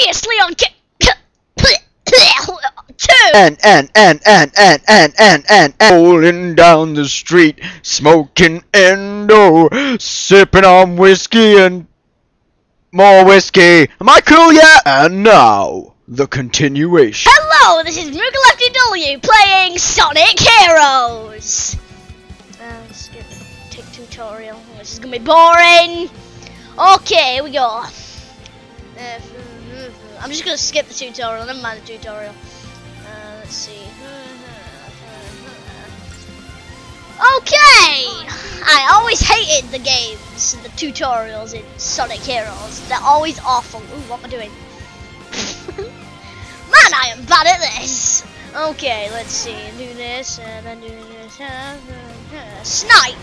Previously on Ki- and and and and and and and and and rolling down the street, smoking endo, sipping on whiskey and more whiskey. Am I cool yet? And now the continuation. Hello, this is Moogle FTW playing Sonic Heroes. Uh, let's skip take tutorial. This is gonna be boring. Okay, here we go. Uh, I'm just gonna skip the tutorial. Never mind the tutorial. Uh, let's see. Okay! I always hated the games, the tutorials in Sonic Heroes. They're always awful. Ooh, what am I doing? Man, I am bad at this! Okay, let's see. Do this, and then do this. Snipe!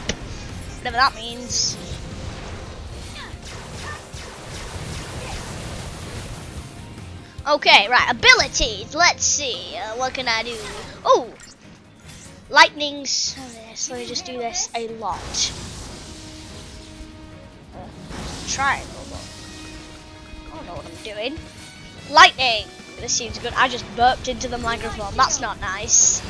Whatever that means. Okay, right. Abilities. Let's see. Uh, what can I do? Oh! Lightnings. Oh, yes. Let me just do this a lot. Uh, triangle. I don't know what I'm doing. Lightning. This seems good. I just burped into the microphone. That's not nice.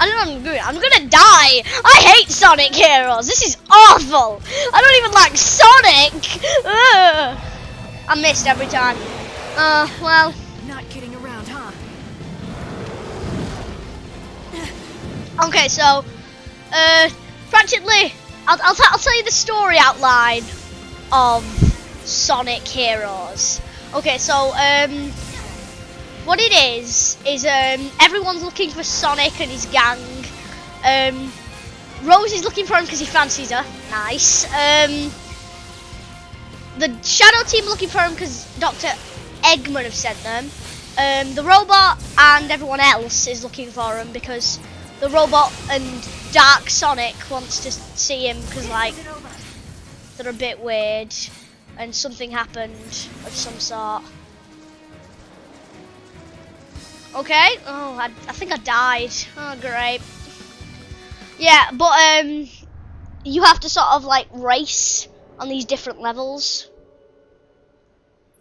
I don't know I'm doing. I'm gonna die. I hate Sonic Heroes. This is awful. I don't even like Sonic. Ugh. I missed every time. Uh, well, Not kidding around, huh? okay, so, uh, practically, I'll, I'll, I'll tell you the story outline of Sonic Heroes. Okay, so, um, what it is, is, um, everyone's looking for Sonic and his gang. Um, Rose is looking for him because he fancies her. Nice. Um, the Shadow team looking for him because Dr. Eggman have sent them. Um, the robot and everyone else is looking for him because the robot and Dark Sonic wants to see him because like they're a bit weird and something happened of some sort. Okay. Oh, I, I think I died. Oh, great. Yeah, but um, you have to sort of like race on these different levels.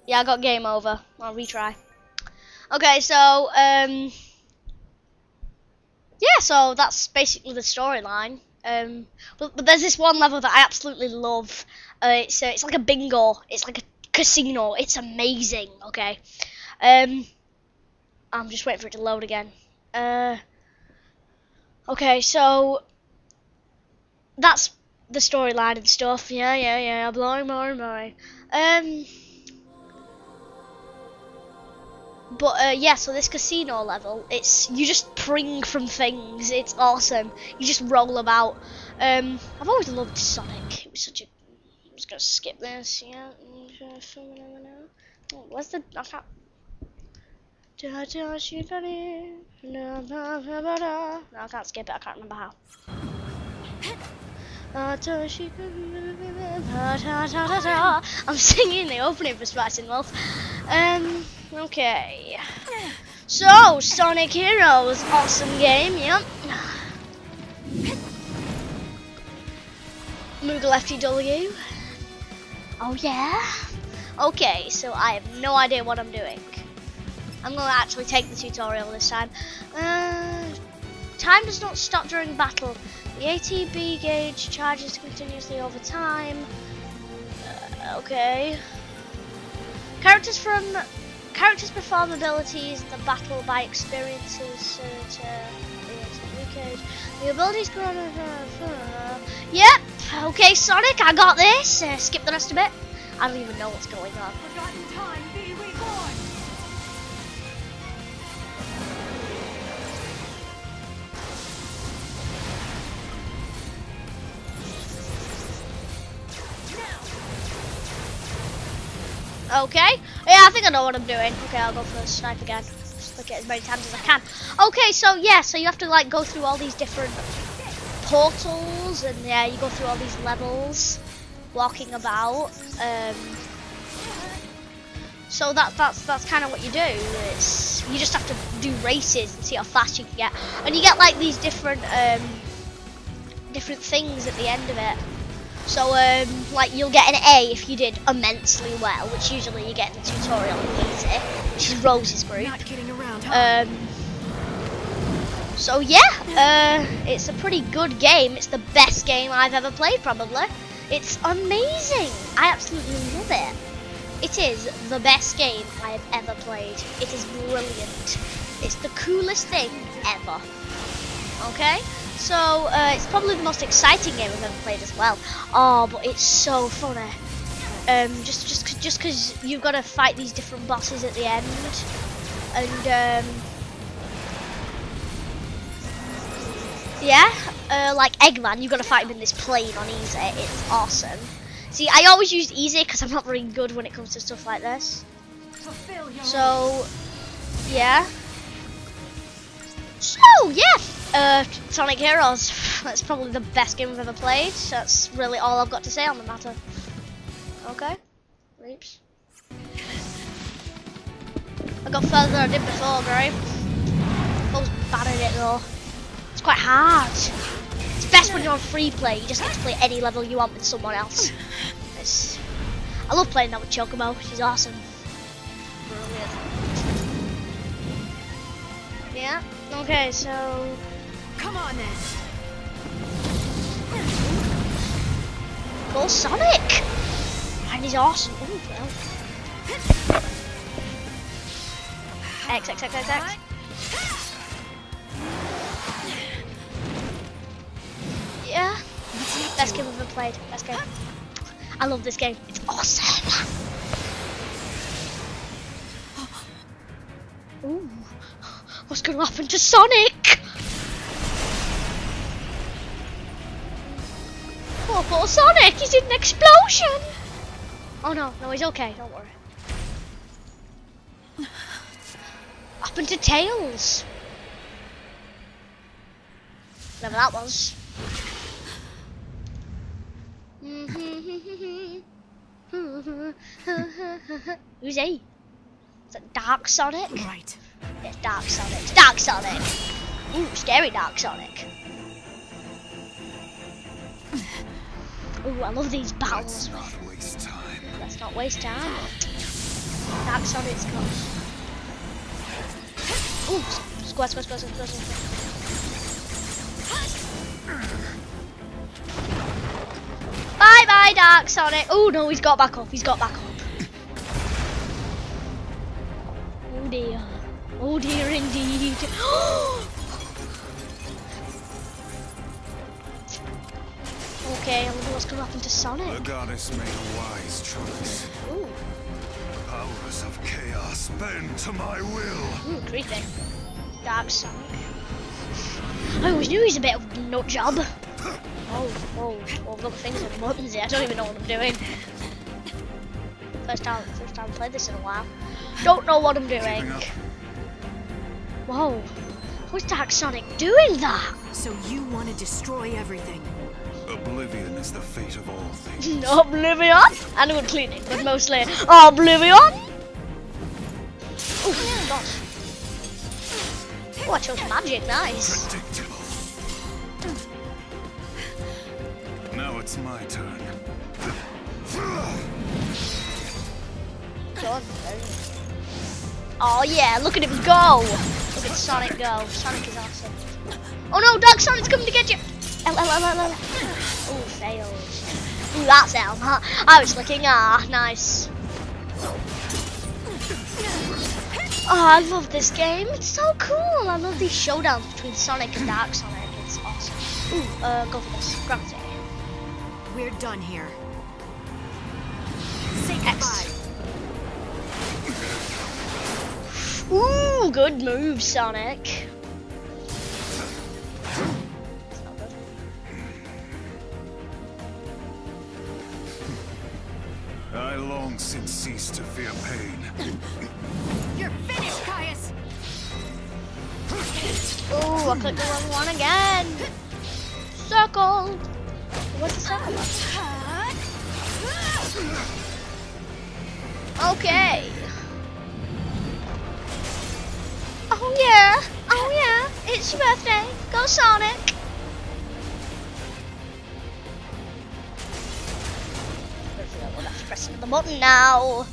Yeah, I got game over. I'll retry. Okay, so um, yeah, so that's basically the storyline. Um, but, but there's this one level that I absolutely love. Uh, it's uh, it's like a bingo. It's like a casino. It's amazing. Okay. Um, I'm just waiting for it to load again. Uh, okay, so that's the storyline and stuff. Yeah, yeah, yeah. Blowing and more. Um. But uh, yeah, so this casino level, it's you just pring from things. It's awesome. You just roll about. Um, I've always loved Sonic. It was such a. I'm just gonna skip this. Yeah. What's the? I can't. No, I can't skip it. I can't remember how. I'm singing the opening for Spice and Wolf. Um, okay. So, Sonic Heroes, awesome game, yep. Moogle FTW. Oh yeah? Okay, so I have no idea what I'm doing. I'm gonna actually take the tutorial this time. Uh, time does not stop during battle. The ATB gauge charges continuously over time. Uh, okay. Characters from characters perform abilities the battle by experiences. Uh. The abilities grow. Uh, yep. Okay, Sonic, I got this. Uh, skip the rest of it. I don't even know what's going on. Okay. Yeah, I think I know what I'm doing. Okay, I'll go for the snipe again. Look at as many times as I can. Okay, so yeah, so you have to like go through all these different portals, and yeah, you go through all these levels, walking about. Um, so that that's that's kind of what you do. It's you just have to do races and see how fast you can get, and you get like these different um, different things at the end of it. So, um, like, you'll get an A if you did immensely well, which usually you get in the tutorial easy, which is Rose's group. Around, huh? Um, so yeah, uh, it's a pretty good game. It's the best game I've ever played, probably. It's amazing. I absolutely love it. It is the best game I have ever played. It is brilliant. It's the coolest thing ever. Okay? So, uh, it's probably the most exciting game I've ever played as well. Oh, but it's so funny. Um, just, just, just because you've got to fight these different bosses at the end, and um, yeah, uh, like Eggman, you've got to fight him in this plane on easy. It's awesome. See, I always use easy because I'm not very good when it comes to stuff like this. So, yeah. So, yeah. Uh, Sonic Heroes. That's probably the best game I've ever played. That's really all I've got to say on the matter. Okay. Oops. I got further than I did before, right? I was bad at it though. It's quite hard. It's best when you're on free play. You just get to play any level you want with someone else. It's, I love playing that with Chocobo. She's awesome. Brilliant. Yeah. Okay, so Come on then. go Sonic. And he's awesome. Ooh, well. X X X X X. Yeah. Best game we've ever played. Best game. I love this game. It's awesome. Ooh. What's going to happen to Sonic? Poor Sonic. He's in an explosion. Oh no, no, he's okay. Don't worry. Up into Tails. Whatever that was. Who's he? Is it Dark Sonic? Right. It's Dark Sonic. It's Dark Sonic. Ooh, scary Dark Sonic. Ooh, I love these battles. Let's not waste time. Let's not waste time. Dark Sonic's got. Ooh, squad, squad, squad, squad, squad, squad. Bye bye, Dark Sonic. Oh no, he's got back up. He's got back up. Oh dear. Oh dear indeed. Oh, okay, I wonder what's going to happen to The Sonic. goddess made a wise choice. Ooh, Powers of chaos bend to my will. ooh, creepy. Dark Sonic. I always knew he's a bit of a nut job. Oh, oh, oh, I've got my fingers on the buttons here. I don't even know what I'm doing. First time, first time I played this in a while. Don't know what I'm doing. Whoa, how's Dark Sonic doing that? So you want to destroy everything. Oblivion is the fate of all things. Oblivion? And good cleaning, but mostly Oblivion. Oh gosh. Oh, I chose magic, nice. Predictable. Now it's my turn. Go. Oh yeah, look at him go! Look at Sonic go. Sonic is awesome. Oh no, Dark Sonic's coming to get you! L, L, L, L, L. Oh, fails. Ooh, that's L. Huh? I was looking. Ah, nice. Oh, I love this game. It's so cool. I love these showdowns between Sonic and Dark Sonic. It's awesome. Ooh, uh, go for this. Gravity. We're done here. Say X. goodbye. Ooh, good move, Sonic. It's not good. I long since ceased to fear pain. You're finished, Caius. Ooh, I clicked the wrong one again. Circle. What's the circle? Okay. Oh yeah. Oh yeah. It's your birthday. Go Sonic. We'll have to press the button now.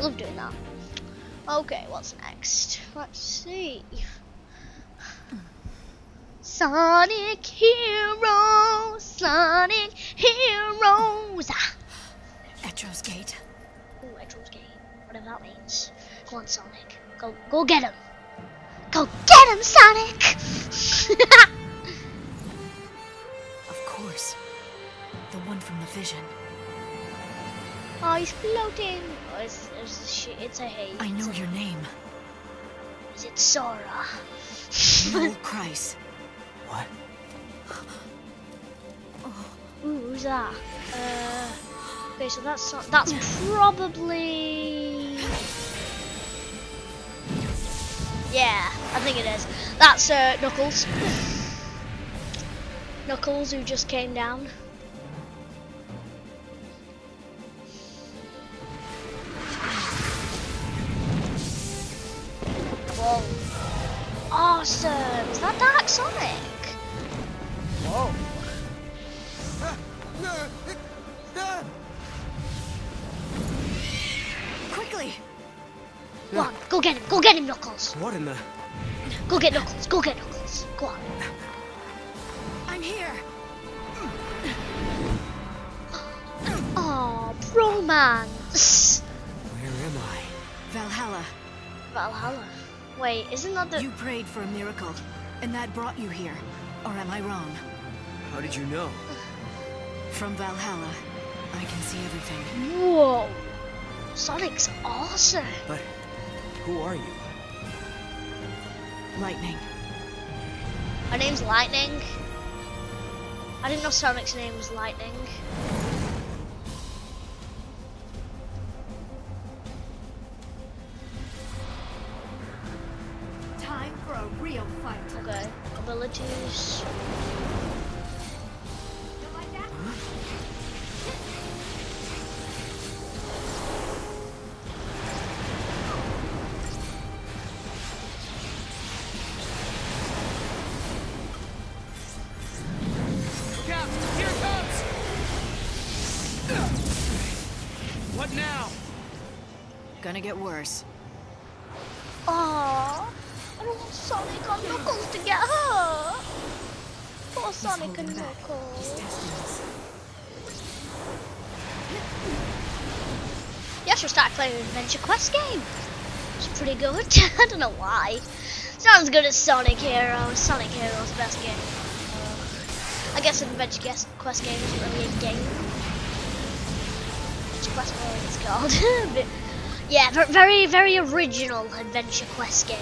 Love doing that. Okay, what's next? Let's see. Sonic Heroes, Sonic Heroes. Ah. Etro's Gate. Ooh, Etro's Gate. Whatever that means. Go on, Sonic. Go, go get him. Go get him, Sonic. Of course. The one from the vision. oh, he's floating. Oh, it's, it's, it's a haze. I know your name. Is it Sora? Noel Kreiss. What? Ooh, who's that? Uh, okay, so that's that's probably. Yeah, I think it is. That's uh, Knuckles. Knuckles, who just came down. Whoa. Awesome! Is that Dark Sonic? Whoa. Quickly! Go on, go get him, go get him, Knuckles. What in the? Go get Knuckles, go get Knuckles. Go on. I'm here! Oh, bromance. Where am I? Valhalla, Valhalla. Wait, isn't that the? you prayed for a miracle, and that brought you here. Or am I wrong? How did you know? From Valhalla, I can see everything. Whoa. Sonic's awesome. But who are you? Lightning. My name's Lightning. I didn't know Sonic's name was Lightning. Time for a real fight. Okay. Abilities. Gonna get worse. Aww. I don't want Sonic or Knuckles to get hurt. Poor He's Sonic and Knuckles. Yes, we started playing an Adventure Quest game. It's pretty good. I don't know why. Sounds good as Sonic Heroes. Sonic Heroes best game. I guess an Adventure Quest Quest game isn't really a game. Adventure Quest, whatever it's called. Yeah, very, very original Adventure Quest game.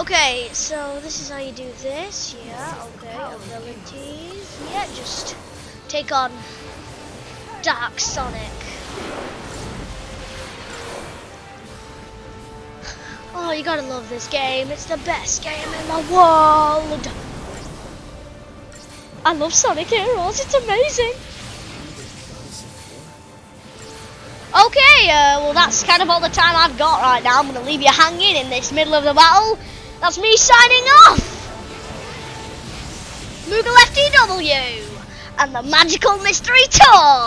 Okay, so this is how you do this. Yeah, okay. Abilities. Yeah, just take on Dark Sonic. Oh, you gotta love this game. It's the best game in the world. I love Sonic Heroes. It's amazing. Okay, uh, well that's kind of all the time I've got right now. I'm gonna leave you hanging in this middle of the battle. That's me signing off. Moogle FTW and the Magical Mystery Tour.